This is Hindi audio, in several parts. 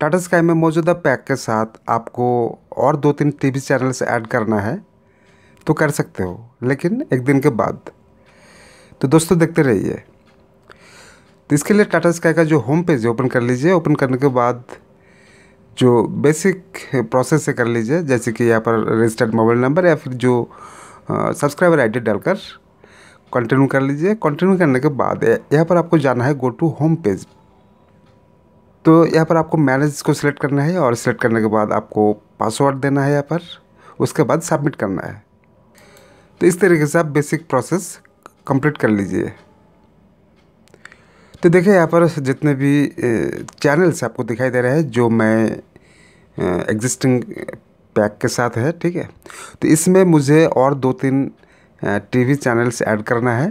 टाटा स्काई में मौजूदा पैक के साथ आपको और दो तीन टीवी चैनल्स ऐड करना है तो कर सकते हो, लेकिन एक दिन के बाद। तो दोस्तों, देखते रहिए। तो इसके लिए टाटा स्काई का जो होम पेज है, ओपन कर लीजिए। ओपन करने के बाद जो बेसिक प्रोसेस है, कर लीजिए। जैसे कि यहाँ पर रजिस्टर्ड मोबाइल नंबर या फिर जो सब्सक्राइबर आईडी डालकर कंटिन्यू कर लीजिए। कंटिन्यू करने के बाद यहाँ पर आपको जाना है गो टू होम पेज तो यहाँ पर आपको मैनेज को सिलेक्ट करना है और सिलेक्ट करने के बाद आपको पासवर्ड देना है यहाँ पर। उसके बाद सबमिट करना है। तो इस तरीके से आप बेसिक प्रोसेस कंप्लीट कर लीजिए। तो देखिए यहाँ पर जितने भी चैनल्स आपको दिखाई दे रहे हैं, जो मैं एग्जिस्टिंग पैक के साथ है, ठीक है। तो इसमें मुझे और दो तीन टीवी चैनल्स ऐड करना है।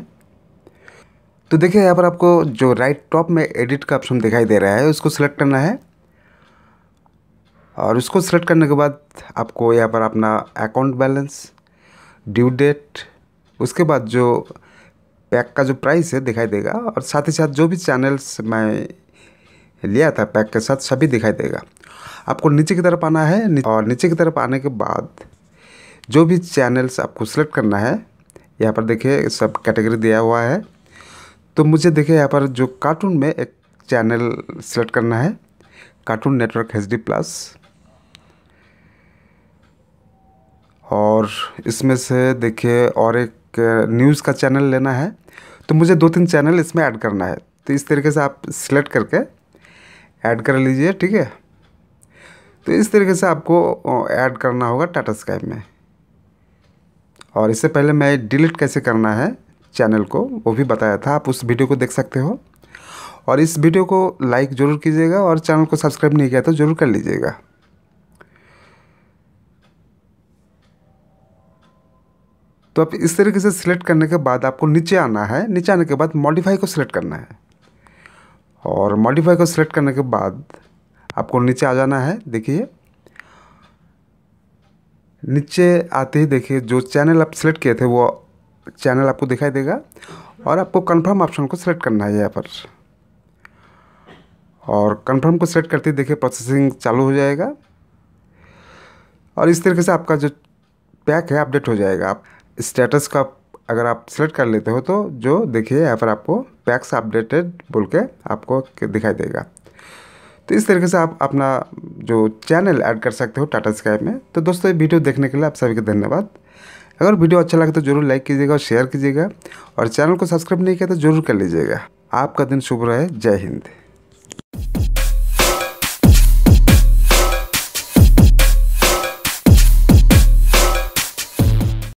तो देखिए, यहाँ पर आपको जो राइट टॉप में एडिट का ऑप्शन दिखाई दे रहा है, उसको सिलेक्ट करना है। और उसको सिलेक्ट करने के बाद आपको यहाँ पर अपना अकाउंट बैलेंस ड्यू डेट उसके बाद जो पैक का जो प्राइस है दिखाई देगा, और साथ ही साथ जो भी चैनल्स मैं लिया था पैक के साथ, सभी दिखाई देगा। आपको नीचे की तरफ़ आना है, और नीचे की तरफ़ आने के बाद जो भी चैनल्स आपको सिलेक्ट करना है यहाँ पर देखिए, सब कैटेगरी दिया हुआ है। तो मुझे देखिए यहाँ पर जो कार्टून में एक चैनल सेलेक्ट करना है Cartoon Network H D plus और इसमें से देखिए और एक न्यूज़ का चैनल लेना है। तो मुझे दो तीन चैनल इसमें ऐड करना है। तो इस तरीके से आप सिलेक्ट करके ऐड कर लीजिए, ठीक है? तो इस तरीके से आपको ऐड करना होगा टाटा स्काई में। और इससे पहले मैं डिलीट कैसे करना है चैनल को, वो भी बताया था, आप उस वीडियो को देख सकते हो। और इस वीडियो को लाइक ज़रूर कीजिएगा और चैनल को सब्सक्राइब नहीं किया तो ज़रूर कर लीजिएगा। तो आप इस तरीके से सिलेक्ट करने के बाद आपको नीचे आना है, नीचे आने के बाद मॉडिफाई को सिलेक्ट करना है। और मॉडिफाई को सिलेक्ट करने के बाद आपको नीचे आ जाना है, देखिए। नीचे आते ही देखिए, जो चैनल आप सेलेक्ट किए थे, वो चैनल आपको दिखाई देगा। और आपको कंफर्म ऑप्शन को सिलेक्ट करना है यहाँ पर। और कंफर्म को सिलेक्ट करते ही देखिए प्रोसेसिंग चालू हो जाएगा। और इस तरीके से आपका जो पैक है अपडेट हो जाएगा। आप स्टेटस का अगर आप सेलेक्ट कर लेते हो तो जो देखिए, यहाँ पर आपको पैक्स अपडेटेड बोल के आपको दिखाई देगा। तो इस तरीके से आप अपना जो चैनल ऐड कर सकते हो टाटा स्काई में। तो दोस्तों, ये वीडियो देखने के लिए आप सभी का धन्यवाद। अगर वीडियो अच्छा लगे तो ज़रूर लाइक कीजिएगा और शेयर कीजिएगा। और चैनल को सब्सक्राइब नहीं किया तो ज़रूर कर लीजिएगा। आपका दिन शुभ रहे। जय हिंद।